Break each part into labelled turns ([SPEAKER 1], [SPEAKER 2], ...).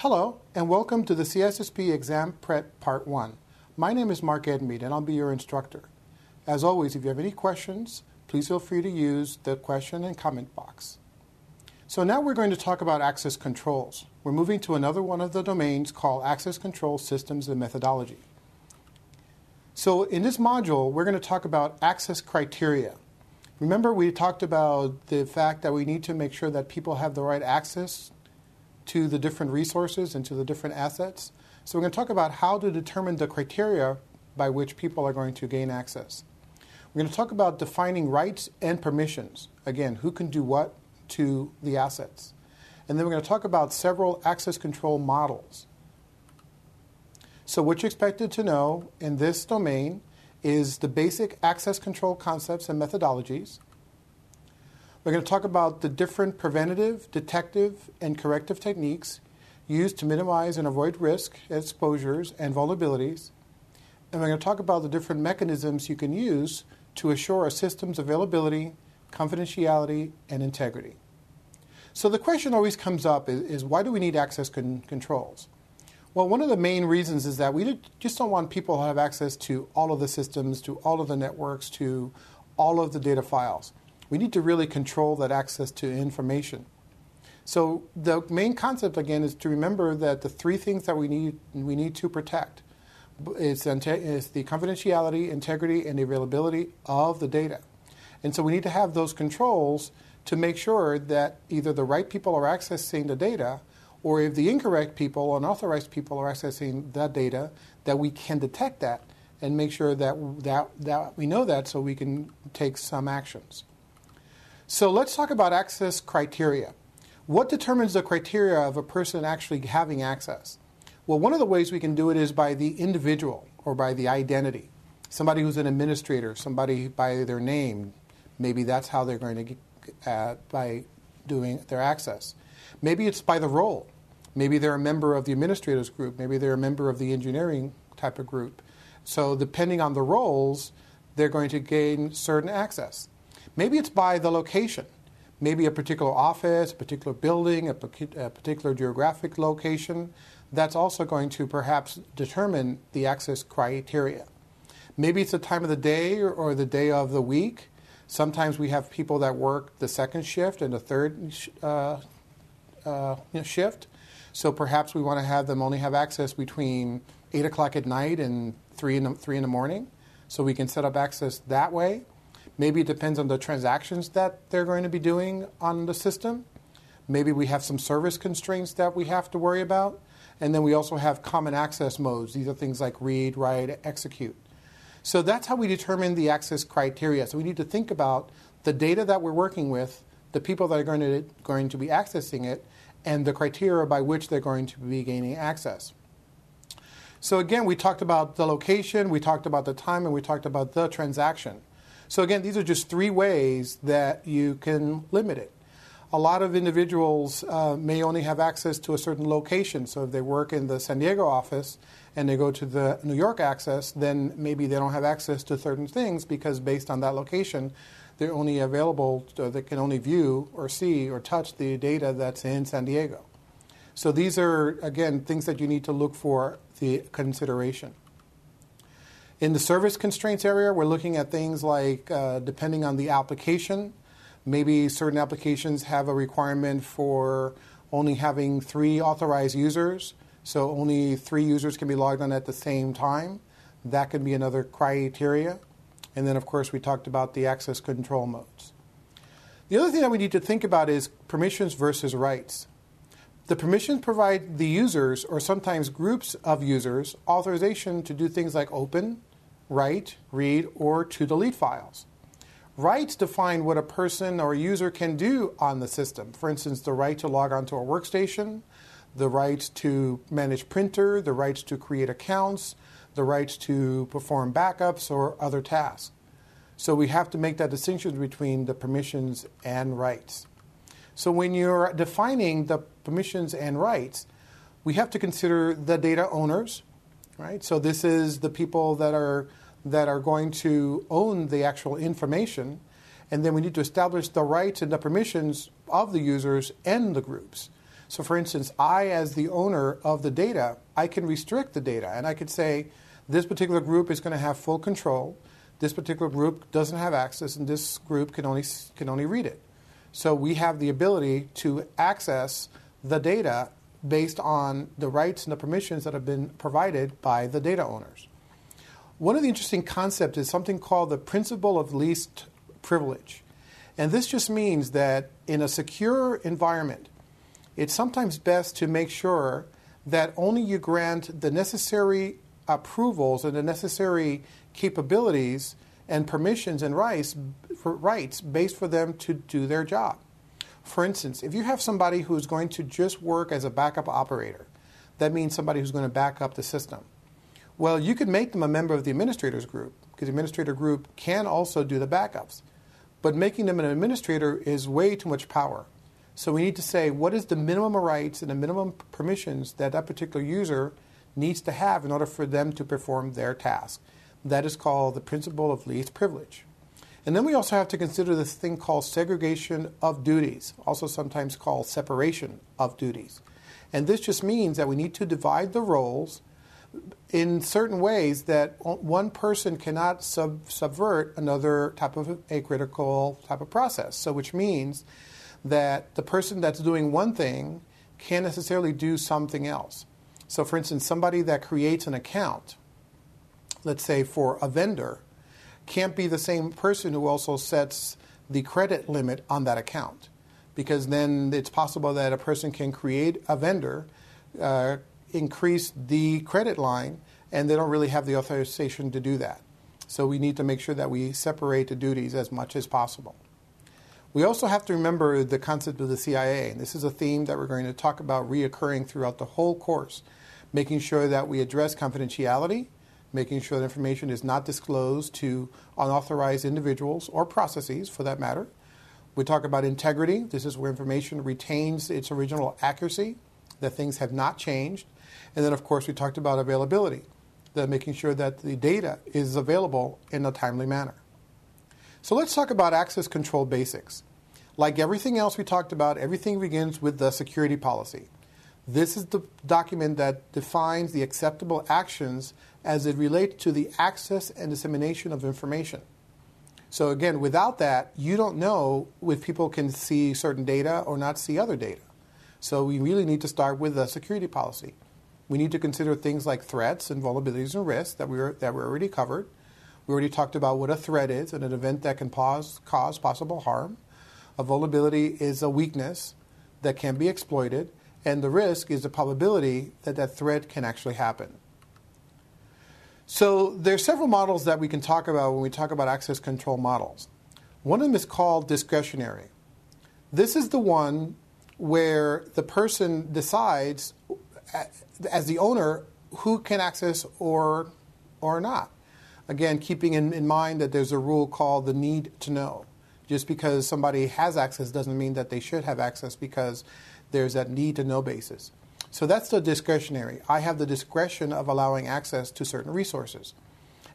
[SPEAKER 1] Hello, and welcome to the CISSP Exam Prep Part 1. My name is Mark Edmead, and I'll be your instructor. As always, if you have any questions, please feel free to use the question and comment box. So now we're going to talk about access controls. We're moving to another one of the domains called Access Control Systems and Methodology. So in this module, we're going to talk about access criteria. Remember, we talked about the fact that we need to make sure that people have the right access to the different resources and to the different assets. So we're going to talk about how to determine the criteria by which people are going to gain access. We're going to talk about defining rights and permissions. Again, who can do what to the assets. And then we're going to talk about several access control models. So what you're expected to know in this domain is the basic access control concepts and methodologies. We're going to talk about the different preventative, detective, and corrective techniques used to minimize and avoid risk, exposures, and vulnerabilities. And we're going to talk about the different mechanisms you can use to assure a system's availability, confidentiality, and integrity. So the question always comes up is, is why do we need access con- controls? Well, one of the main reasons is that we just don't want people to have access to all of the systems, to all of the networks, to all of the data files. We need to really control that access to information. So the main concept again is to remember that the three things that we need we need to protect is, the confidentiality, integrity, and availability of the data. And so we need to have those controls to make sure that either the right people are accessing the data or if the incorrect people, unauthorized people are accessing that data, that we can detect that and make sure that, that, that we know that so we can take some actions. So let's talk about access criteria. What determines the criteria of a person actually having access? Well, one of the ways we can do it is by the individual or by the identity. Somebody who's an administrator, somebody by their name, maybe that's how they're going to get uh, by doing their access. Maybe it's by the role. Maybe they're a member of the administrators group. Maybe they're a member of the engineering type of group. So, depending on the roles, they're going to gain certain access. Maybe it's by the location. Maybe a particular office, a particular building, a, particular geographic location. That's also going to perhaps determine the access criteria. Maybe it's the time of the day or the day of the week. Sometimes we have people that work the second shift and the third uh, uh, you know, shift. So perhaps we want to have them only have access between 8 o'clock at night and 3 in the, 3 in the morning. So we can set up access that way. Maybe it depends on the transactions that they're going to be doing on the system. Maybe we have some service constraints that we have to worry about. And then we also have common access modes. These are things like read, write, execute. So that's how we determine the access criteria. So we need to think about the data that we're working with the people that are going to, going to be accessing it and the criteria by which they're going to be gaining access. So again, we talked about the location, we talked about the time, and we talked about the transaction. So again, these are just three ways that you can limit it. A lot of individuals uh, may only have access to a certain location. So if they work in the San Diego office and they go to the New York access, then maybe they don't have access to certain things because based on that location, they're only available, to, they can only view or see or touch the data that's in San Diego. So these are, again, things that you need to look for the consideration. In the service constraints area, we're looking at things like uh, depending on the application, maybe certain applications have a requirement for only having three authorized users, so only three users can be logged on at the same time. That could be another criteria. And then, of course, we talked about the access control modes. The other thing that we need to think about is permissions versus rights. The permissions provide the users, or sometimes groups of users, authorization to do things like open, write, read, or to delete files. Rights define what a person or user can do on the system. For instance, the right to log onto a workstation, the rights to manage printer, the rights to create accounts, the rights to perform backups or other tasks. So we have to make that distinction between the permissions and rights. So when you're defining the permissions and rights, we have to consider the data owners, right? So this is the people that are that are going to own the actual information, and then we need to establish the rights and the permissions of the users and the groups. So, for instance, I, as the owner of the data, I can restrict the data, and I could say this particular group is going to have full control. This particular group doesn't have access, and this group can only can only read it. So we have the ability to access the data based on the rights and the permissions that have been provided by the data owners. One of the interesting concepts is something called the principle of least privilege. And this just means that in a secure environment, it's sometimes best to make sure that only you grant the necessary approvals and the necessary capabilities and permissions and rights, rights based for them to do their job. For instance, if you have somebody who's going to just work as a backup operator, that means somebody who's going to back up the system. Well, you could make them a member of the administrators group because the administrator group can also do the backups. But making them an administrator is way too much power. So we need to say what is the minimum rights and the minimum permissions that that particular user needs to have in order for them to perform their task. That is called the principle of least privilege. And then we also have to consider this thing called segregation of duties, also sometimes called separation of duties. And this just means that we need to divide the roles in certain ways that one person cannot sub- subvert another type of a critical type of process. So, which means that the person that's doing one thing can't necessarily do something else. So, for instance, somebody that creates an account, let's say for a vendor, can't be the same person who also sets the credit limit on that account. Because then it's possible that a person can create a vendor, uh, increase the credit line, and they don't really have the authorization to do that. So we need to make sure that we separate the duties as much as possible. We also have to remember the concept of the CIA. And this is a theme that we're going to talk about reoccurring throughout the whole course, making sure that we address confidentiality, making sure that information is not disclosed to unauthorized individuals or processes for that matter. We talk about integrity. This is where information retains its original accuracy, that things have not changed. And then, of course, we talked about availability, that making sure that the data is available in a timely manner. So let's talk about access control basics. Like everything else we talked about, everything begins with the security policy. This is the document that defines the acceptable actions as it relates to the access and dissemination of information. So, again, without that, you don't know if people can see certain data or not see other data. So, we really need to start with a security policy. We need to consider things like threats and vulnerabilities and risks that we are, that we already covered. We already talked about what a threat is and an event that can pause, cause possible harm. A vulnerability is a weakness that can be exploited, and the risk is the probability that that threat can actually happen. So there are several models that we can talk about when we talk about access control models. One of them is called discretionary. This is the one where the person decides, uh, as the owner, who can access or, or not. Again, keeping in, in mind that there's a rule called the need to know. Just because somebody has access doesn't mean that they should have access because there's that need to know basis. So that's the discretionary. I have the discretion of allowing access to certain resources.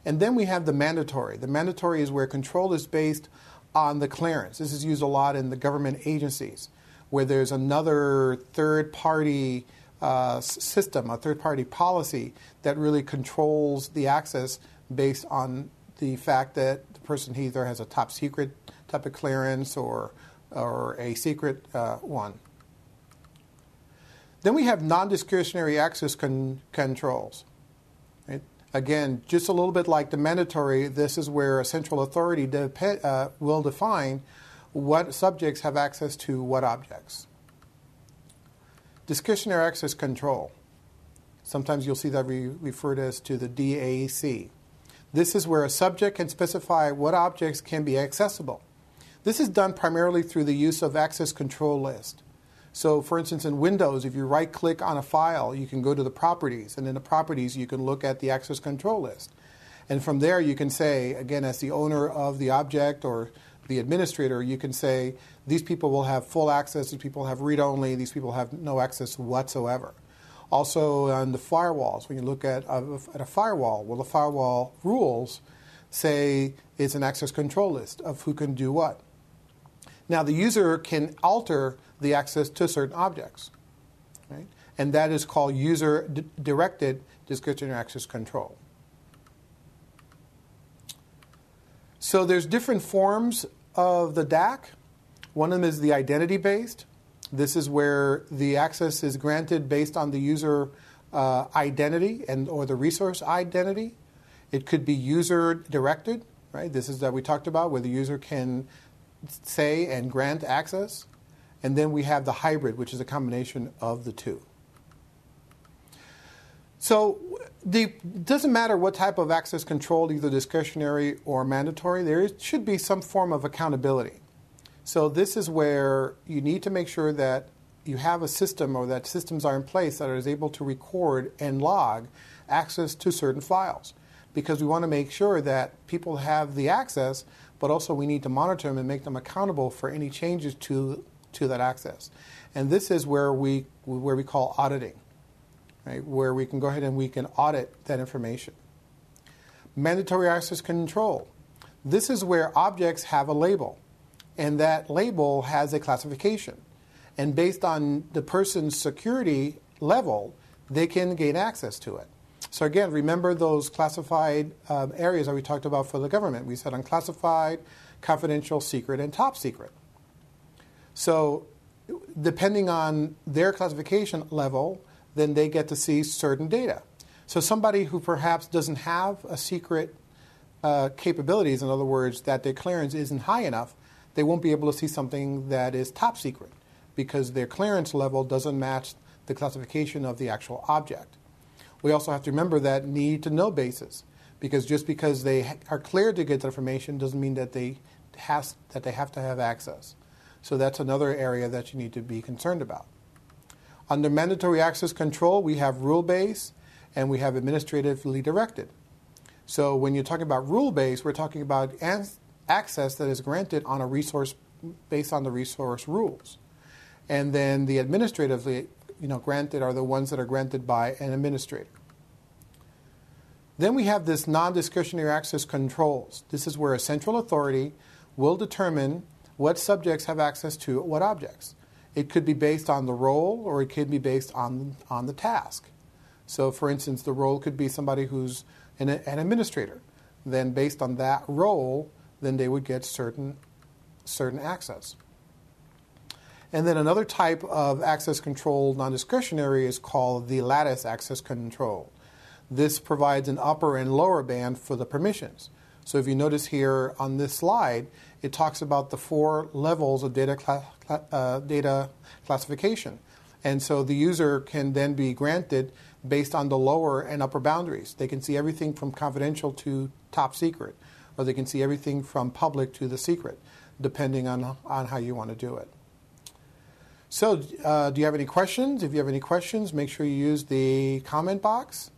[SPEAKER 1] And then we have the mandatory. The mandatory is where control is based on the clearance. This is used a lot in the government agencies, where there's another third party uh, system, a third party policy that really controls the access based on the fact that the person either has a top secret type of clearance or, or a secret uh, one. Then we have non-discretionary access con- controls. Right? Again, just a little bit like the mandatory, this is where a central authority de- uh, will define what subjects have access to what objects. Discretionary access control. Sometimes you'll see that re- referred as to the DAC. This is where a subject can specify what objects can be accessible. This is done primarily through the use of access control list. So, for instance, in Windows, if you right click on a file, you can go to the properties, and in the properties, you can look at the access control list. And from there, you can say, again, as the owner of the object or the administrator, you can say, these people will have full access, these people have read only, these people have no access whatsoever. Also, on the firewalls, when you look at a, at a firewall, well, the firewall rules say it's an access control list of who can do what. Now, the user can alter the access to certain objects. Right? And that is called user directed discretionary access control. So there's different forms of the DAC. One of them is the identity based. This is where the access is granted based on the user uh, identity and or the resource identity. It could be user directed, right? This is that we talked about where the user can say and grant access. And then we have the hybrid, which is a combination of the two. So it doesn't matter what type of access control, either discretionary or mandatory, there should be some form of accountability. So this is where you need to make sure that you have a system or that systems are in place that is able to record and log access to certain files. Because we want to make sure that people have the access, but also we need to monitor them and make them accountable for any changes to, to that access. And this is where we, where we call auditing right, where we can go ahead and we can audit that information. Mandatory access control. This is where objects have a label, and that label has a classification. And based on the person's security level, they can gain access to it. So, again, remember those classified um, areas that we talked about for the government. We said unclassified, confidential, secret, and top secret. So, depending on their classification level, then they get to see certain data. So somebody who perhaps doesn't have a secret uh, capabilities, in other words, that their clearance isn't high enough, they won't be able to see something that is top secret because their clearance level doesn't match the classification of the actual object. We also have to remember that need to know basis because just because they are cleared to get the information doesn't mean that they has that they have to have access. So that's another area that you need to be concerned about. Under mandatory access control, we have rule based and we have administratively directed. So when you're talking about rule based, we're talking about access that is granted on a resource based on the resource rules. And then the administratively you know, granted are the ones that are granted by an administrator. Then we have this non discretionary access controls. This is where a central authority will determine what subjects have access to what objects. It could be based on the role or it could be based on, on the task. So, for instance, the role could be somebody who's an, an administrator. Then, based on that role, then they would get certain, certain access. And then another type of access control non discretionary is called the lattice access control. This provides an upper and lower band for the permissions. So if you notice here on this slide, it talks about the four levels of data, uh, data classification. And so the user can then be granted based on the lower and upper boundaries. They can see everything from confidential to top secret, or they can see everything from public to the secret, depending on, on how you want to do it. So, uh, do you have any questions? If you have any questions, make sure you use the comment box.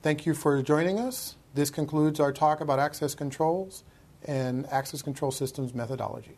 [SPEAKER 1] Thank you for joining us. This concludes our talk about access controls and access control systems methodology.